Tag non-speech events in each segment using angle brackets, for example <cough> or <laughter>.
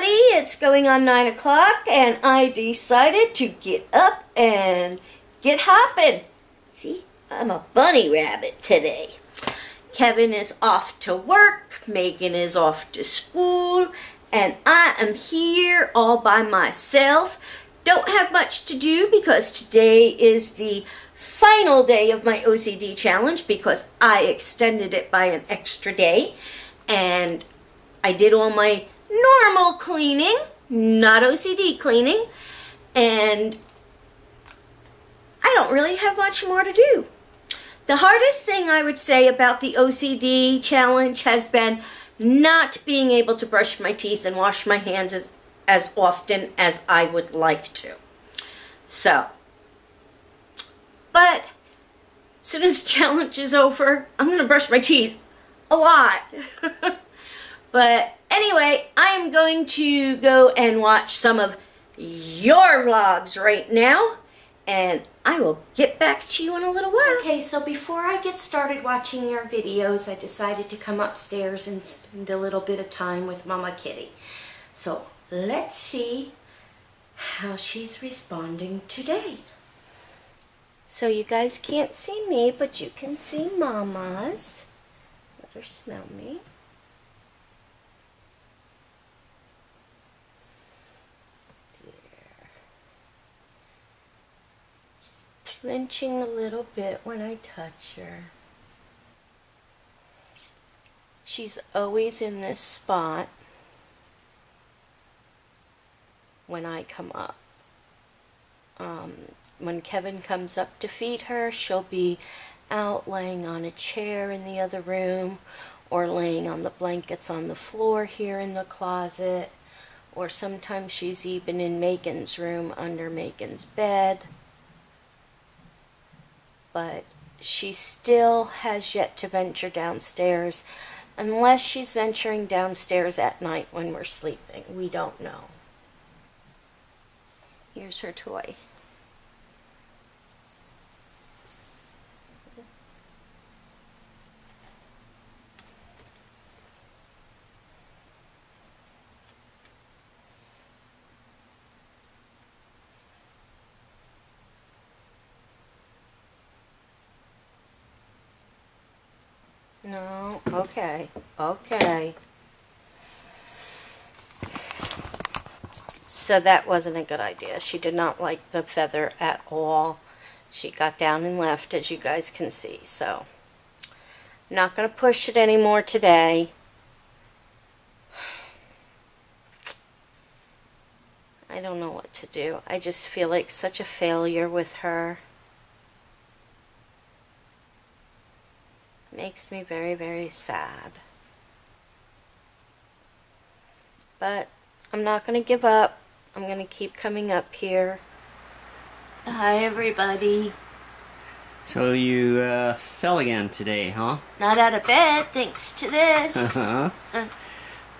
it's going on 9 o'clock, and I decided to get up and get hopping. See, I'm a bunny rabbit today. Kevin is off to work, Megan is off to school, and I am here all by myself. Don't have much to do because today is the final day of my OCD challenge because I extended it by an extra day. And I did all my normal cleaning, not OCD cleaning, and I don't really have much more to do. The hardest thing I would say about the OCD challenge has been not being able to brush my teeth and wash my hands as, as often as I would like to. So, but as soon as the <laughs> challenge is over, I'm going to brush my teeth a lot. <laughs> but anyway, I'm going to go and watch some of your vlogs right now. And I will get back to you in a little while. Okay, so before I get started watching your videos, I decided to come upstairs and spend a little bit of time with Mama Kitty. So let's see how she's responding today. So you guys can't see me, but you can see Mama's. Let her smell me. There. She's flinching a little bit when I touch her. She's always in this spot when I come up. Um, when Kevin comes up to feed her, she'll be out laying on a chair in the other room or laying on the blankets on the floor here in the closet or sometimes she's even in Megan's room under Megan's bed. But she still has yet to venture downstairs unless she's venturing downstairs at night when we're sleeping. We don't know. Here's her toy. No, okay, okay. So that wasn't a good idea. She did not like the feather at all. She got down and left, as you guys can see. So, not going to push it anymore today. I don't know what to do. I just feel like such a failure with her. makes me very, very sad. But I'm not going to give up. I'm going to keep coming up here. Hi, everybody. So you uh, fell again today, huh? Not out of bed, thanks to this. Uh-huh.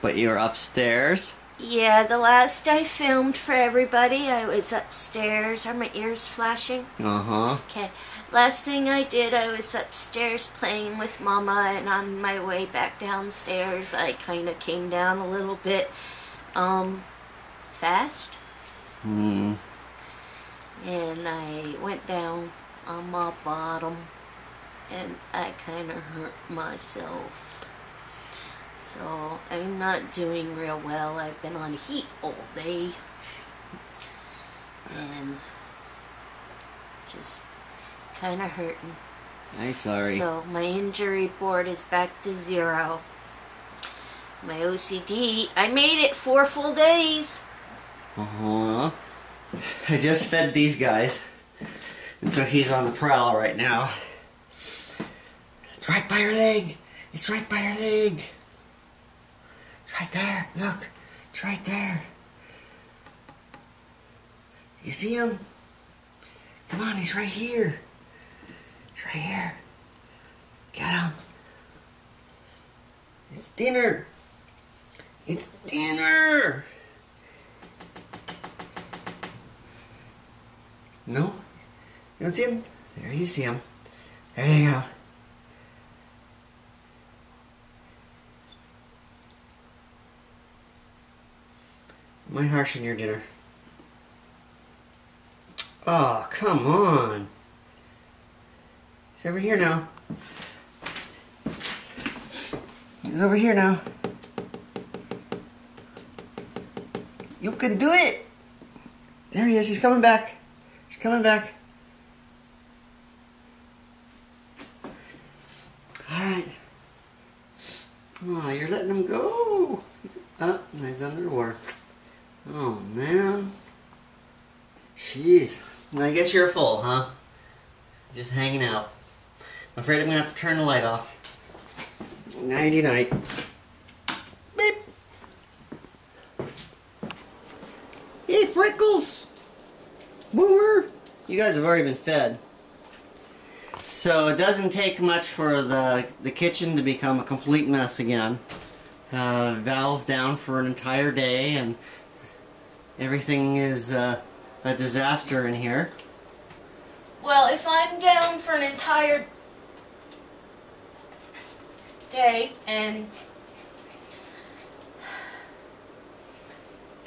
but you're upstairs? Yeah, the last I filmed for everybody, I was upstairs. Are my ears flashing? Uh-huh. Okay. Last thing I did, I was upstairs playing with Mama, and on my way back downstairs, I kind of came down a little bit, um, fast. Hmm. And I went down on my bottom, and I kind of hurt myself. So I'm not doing real well. I've been on heat all day. And just kind of hurting. I'm sorry. So my injury board is back to zero. My OCD, I made it four full days. Uh-huh. I just fed these guys. And so he's on the prowl right now. It's right by your leg. It's right by your leg. It's right there. Look. It's right there. You see him? Come on, he's right here. He's right here. Get him. It's dinner. It's dinner. No? You don't see him? There you see him. There you go. Am I harshing your dinner? Oh, come on. He's over here now. He's over here now. You can do it! There he is. He's coming back. He's coming back. Alright. Oh, you're letting him go. He's under the water. Oh, man. Jeez. I guess you're full, huh? Just hanging out. I'm afraid I'm going to have to turn the light off. Nighty night. Beep. Hey, Freckles! Boomer! You guys have already been fed. So it doesn't take much for the, the kitchen to become a complete mess again. Uh, Val's down for an entire day and everything is uh, a disaster in here. Well, if I'm down for an entire day and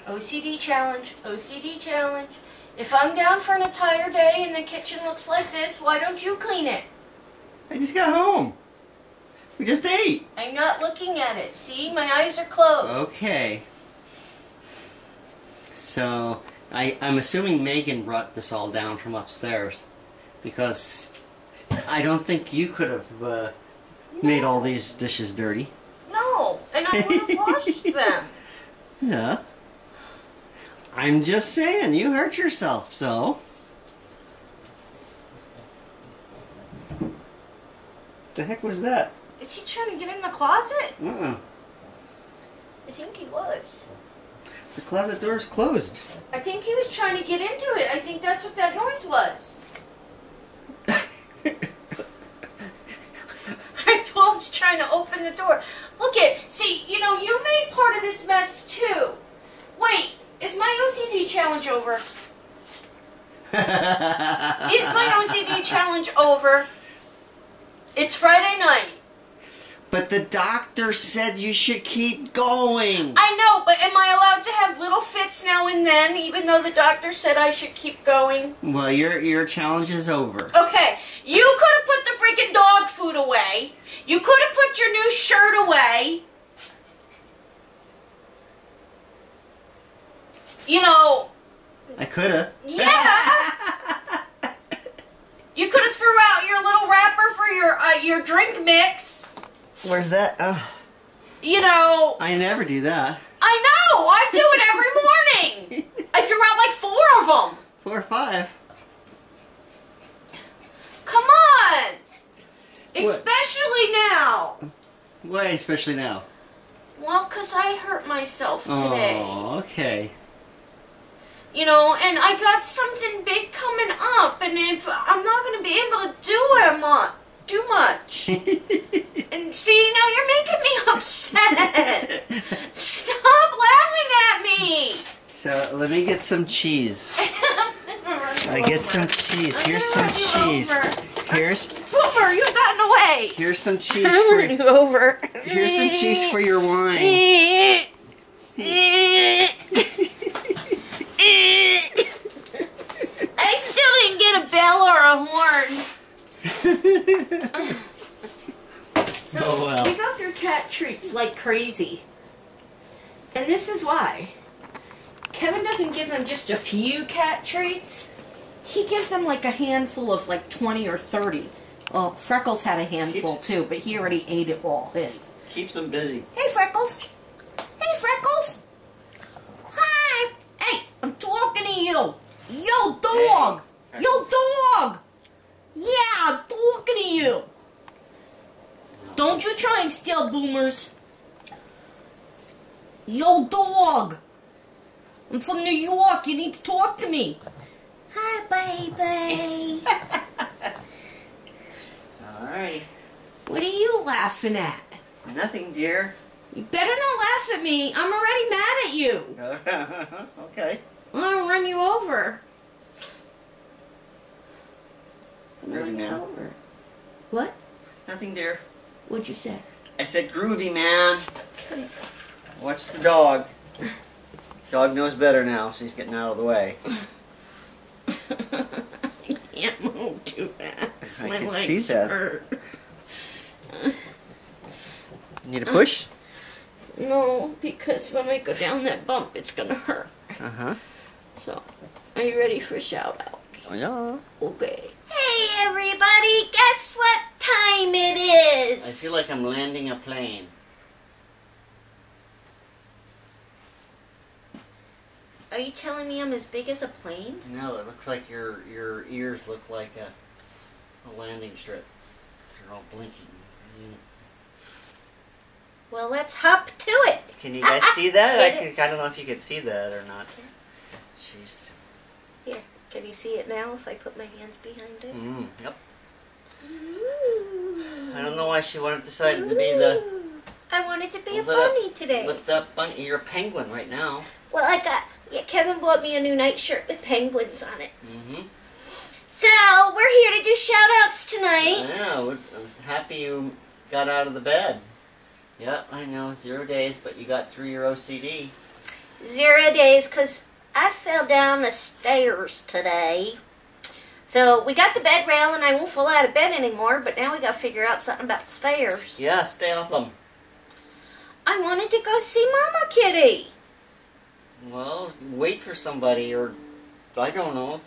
OCD challenge, OCD challenge. If I'm down for an entire day and the kitchen looks like this, why don't you clean it? I just got home. We just ate. I'm not looking at it. See, my eyes are closed. Okay. So, I, I'm assuming Megan brought this all down from upstairs. Because I don't think you could have uh, made all these dishes dirty. No, and I would have washed them. <laughs> Yeah. I'm just saying, you hurt yourself, so. The heck was that? Is he trying to get in the closet? Uh-uh. I think he was. The closet door is closed. I think he was trying to get into it. I think that's what that noise was. <laughs> Our dog's trying to open the door. Look at, see, you know, you made part of this mess too. Wait, is my OCD challenge over? <laughs> Is my OCD challenge over? It's Friday night. But the doctor said you should keep going. I know, but am I allowed to have little fits now and then, even though the doctor said I should keep going? Well, your your challenge is over. Okay, you could have put the freaking dog food away. You could have put your new shirt away. You know, I coulda. yeah. you could have threw out your little wrapper for your uh, your drink mix. Where's that? Oh, You know, I never do that. I know. I do it every morning. I threw out like four of them. Four or five. Come on. What? Especially now. Why, especially now? Well, 'cause I hurt myself today. Oh, okay. You know, and I got something big coming up, and if I'm not going to be able to do it mu- do much. <laughs> and see, now you're making me <laughs> upset. Stop laughing at me. so let me get some cheese. <laughs> I get some cheese. Here's some cheese. Here's Boomer, you've gotten away. here's some cheese I'm for you over. here's some cheese for your wine. I still didn't get a bell or a horn. So Oh, well. we go through cat treats like crazy. And this is why. Kevin doesn't give them just a few cat treats. He gives them like a handful of like 20 or 30. Well, Freckles had a handful Keeps- too, but he already ate it all his. Keeps them busy. Hey, Freckles. Hey, Freckles. Hi. Hey, I'm talking to you. Yo, dog. Hey, Yo, dog. Yeah, I'm talking to you. Don't you try and steal boomers. Yo, dog. I'm from New York. You need to talk to me. Hi, baby. <laughs> Alright. what are you laughing at? Nothing, dear. You better not laugh at me. I'm already mad at you. <laughs> okay. I'll run you over. I'm gonna run you man. over. What? Nothing, dear. What'd you say? I said groovy, man. Okay. Watch the dog. Dog knows better now, so he's getting out of the way. <laughs> I can't move too fast. I My can legs see that. hurt. Need a push? No, because when I go down that bump, it's gonna hurt. Uh huh. So, are you ready for shout out? Oh, yeah. Okay. Hey everybody, guess what time it I feel like I'm landing a plane. Are you telling me I'm as big as a plane? No, it looks like your your ears look like a, a landing strip. They're all blinking. Well, let's hop to it. Can you guys see that? I, can, I don't know if you can see that or not. She's. Here, can you see it now if I put my hands behind it? Mm, yep. I don't know why she wanted decided to be the I wanted to be a bunny today. lift up bunny. You're a penguin right now. Well, I got. Yeah, Kevin bought me a new nightshirt with penguins on it. Mm-hmm. So we're here to do shout outs tonight. Yeah, I'm happy you got out of the bed. Yep, I know, zero days, but you got through your OCD. Zero days because I fell down the stairs today. So we got the bed rail and I won't fall out of bed anymore, but now we got to figure out something about the stairs. Yeah, stay off them. I wanted to go see Mama Kitty. Well, wait for somebody, or I don't know.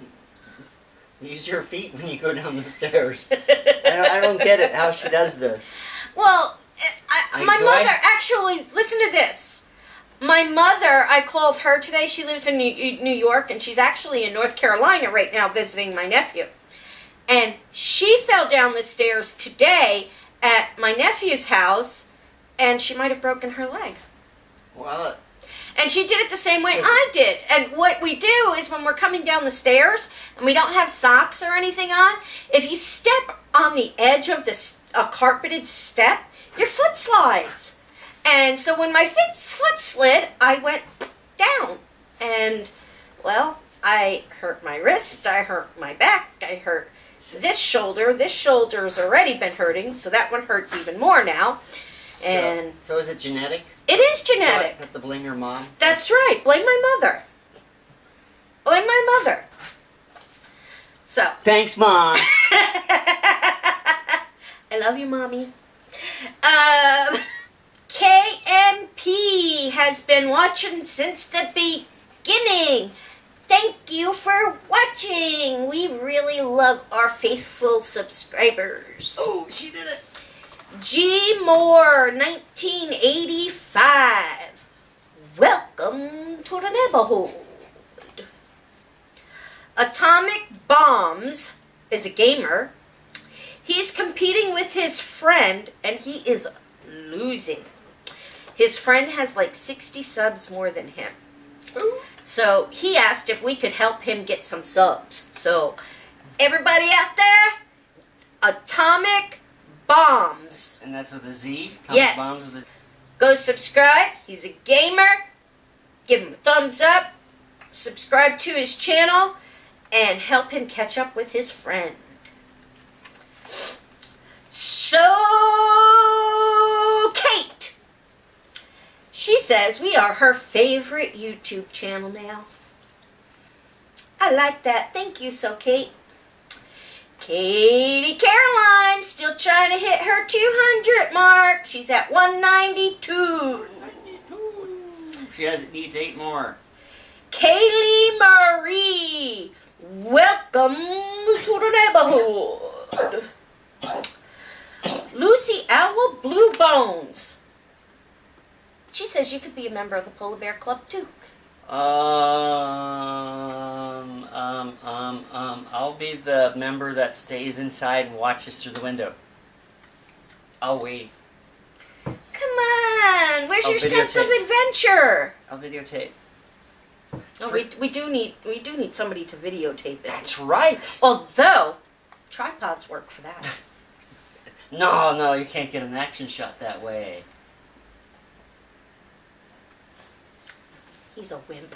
Use your feet when you go down the stairs. I, don't, I don't get it how she does this. <laughs> Well, eh, I, I- my mother actually listen to this. My mother, I called her today. She lives in New, New York, and she's actually in North Carolina right now visiting my nephew. And she fell down the stairs today at my nephew's house, and she might have broken her leg. Well, uh, And she did it the same way I did. And what we do is when we're coming down the stairs and we don't have socks or anything on, if you step on the edge of this a carpeted step, your foot slides. And so when my foot, foot slid, I went down. And well, I hurt my wrist, I hurt my back, I hurt this shoulder. This shoulder's already been hurting, so that one hurts even more now. so, And so is it genetic? it is genetic. Do I have to blame your mom? That's right. Blame my mother. Blame my mother. So, Thanks, mom. <laughs> I love you, mommy. Um, <laughs> KMP has been watching since the beginning. Thank you for watching. We really love our faithful subscribers. oh, she did it. G Moore, 1985. Welcome to the neighborhood. Atomic Bombs is a gamer. He's competing with his friend and he is losing. His friend has like 60 subs more than him. So he asked if we could help him get some subs. So, everybody out there, Atomic Bombs. And that's with a Z? Atomic Yes. Bombs with a- Go subscribe. He's a gamer. Give him a thumbs up. Subscribe to his channel and help him catch up with his friend. So, Kate. She says we are her favorite YouTube channel now. I like that. Thank you, so Kate. Katie Caroline still trying to hit her 200 mark. She's at 192. She has needs eight more. Kaylee Marie, welcome to the neighborhood. Lucy Owl Blue Bones. She says you could be a member of the Polar Bear Club too. Um, um, um, um, I'll be the member that stays inside and watches through the window. I'll wait. Come on, where's I'll your sense of adventure? I'll videotape. Oh, we, we do need we do need somebody to videotape it. That's right. Although tripods work for that. <laughs> No, no, you can't get an action shot that way. He's a wimp.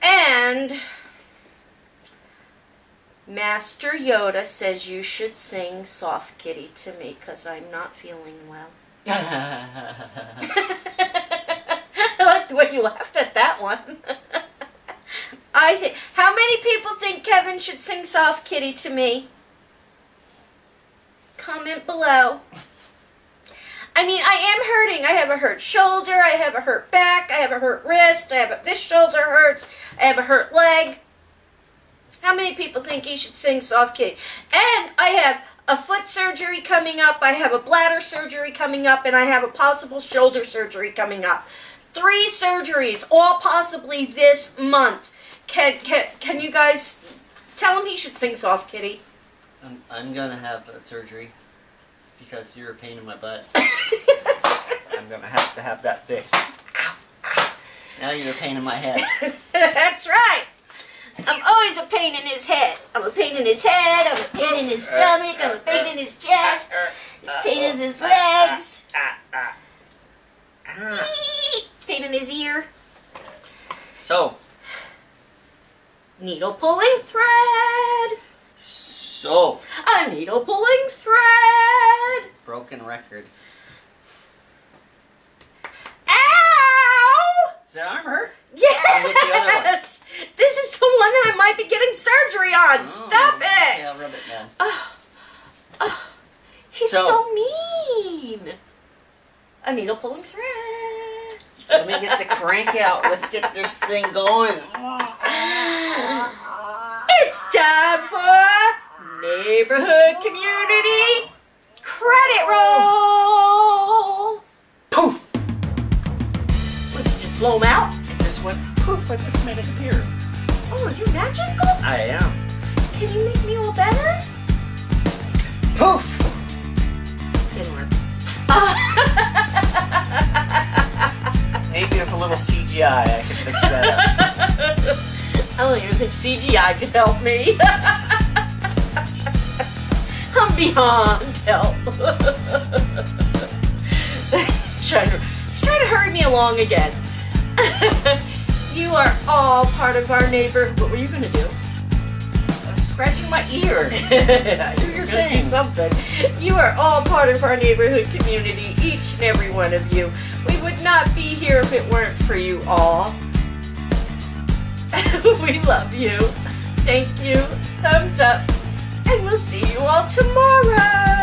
And Master Yoda says you should sing Soft Kitty to me because I'm not feeling well. <laughs> what like the way you laughed at that one. <laughs> I think. How many people think Kevin should sing "Soft Kitty" to me? Comment below. I mean, I am hurting. I have a hurt shoulder. I have a hurt back. I have a hurt wrist. I have a, this shoulder hurts. I have a hurt leg. How many people think he should sing "Soft Kitty"? And I have a foot surgery coming up. I have a bladder surgery coming up, and I have a possible shoulder surgery coming up. Three surgeries, all possibly this month. Can can, can you guys tell him he should sing "Soft Kitty"? I'm, I'm gonna have a surgery because you're a pain in my butt. <laughs> I'm gonna have to have that fixed. Now you're a pain in my head. <laughs> That's right. I'm always a pain in his head. I'm a pain in his head. I'm a pain in his stomach. I'm a pain in his chest. Pain in his legs. <laughs> Pain in his ear. So, Needle pulling thread. so A needle pulling thread. Broken record. Ow! Is that arm hurt? look the other one. Yes. This is the one that I might be getting surgery on. Oh, Stop it. Yeah, rub it down. Oh, oh, he's So- so, mean. A needle pulling thread. Let me get the crank out. Let's get this thing going. It's time for neighborhood community credit roll. Poof! What, did you blow 'em out? It just went poof. I just made it appear. Oh, are you magical? I am. Can you make me all better? Poof! Didn't work. <laughs> Maybe with a little CGI, I could fix that up. <laughs> I don't even think CGI could help me. <laughs> Beyond help. <laughs> trying to, she's trying to hurry me along again. <laughs> you are all part of our neighborhood. What were you gonna do? I was scratching my ear. <laughs> do your Do thing. something. You are all part of our neighborhood community, each and every one of you. We would not be here if it weren't for you all. we love you. Thank you. Thumbs up. And we'll see you all tomorrow.